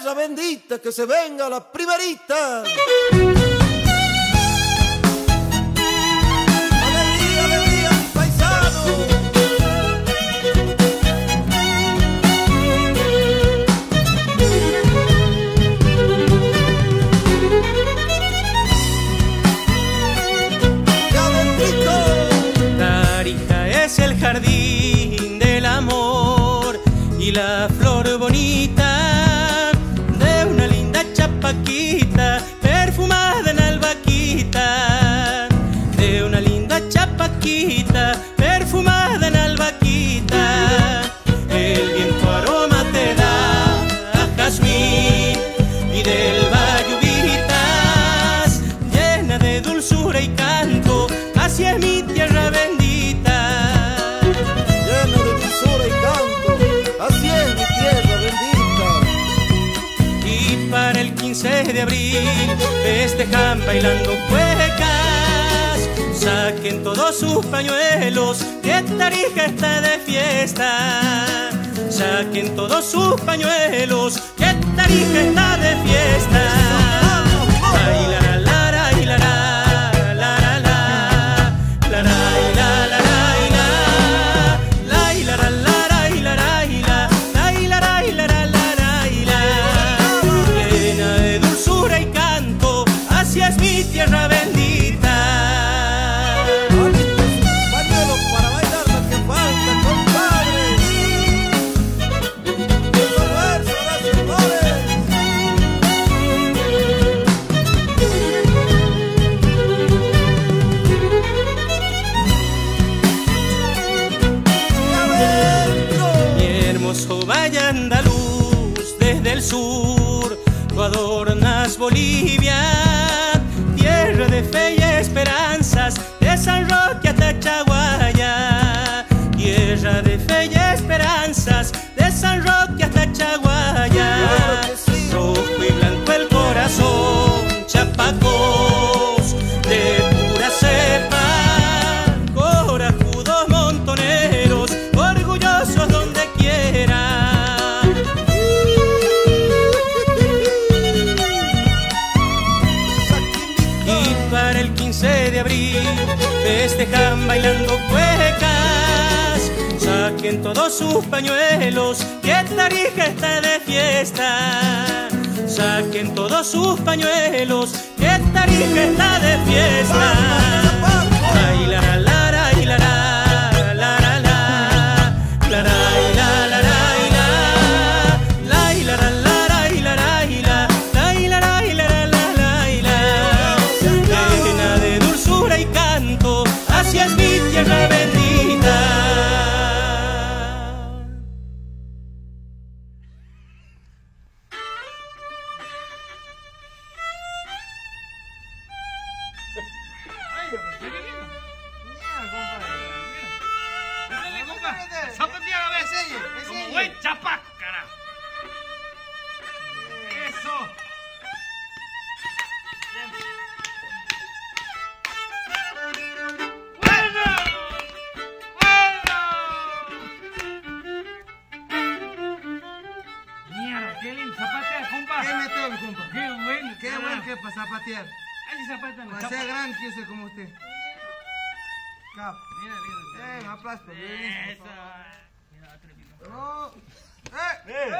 tierra bendita, que se venga la primerita. Es el jardín del amor y la flor bonita perfumada en albaquita. El viento aroma te da a jazmín y del valle ubitas llena de dulzura y canto. Es mi tierra bendita. llena de dulzura y canto, es mi tierra bendita. Y para el 15 de abril festejan bailando cuecas. Saquen todos sus pañuelos, que Tarija está de fiesta. Saquen todos sus pañuelos, que Tarija está de fiesta. Hermoso valle andaluz desde el sur, tú adornas Bolivia, tierra de fe y esperanzas, de San Roque hasta Chaguaya, tierra de fe y esperanzas, de San Roque hasta Chaguaya, de abril festejan bailando cuecas. Saquen todos sus pañuelos, que Tarija está de fiesta. Saquen todos sus pañuelos, que Tarija está de fiesta. Compa. ¿Qué metió, mi compa? Qué bueno. Qué carajo. bueno que para zapatear. Así Para ser zapatos. gran quiero ser como usted. Cap. Mira, mira. Eh, un aplauso. Eso. No. ¡Eh! ¡Eh!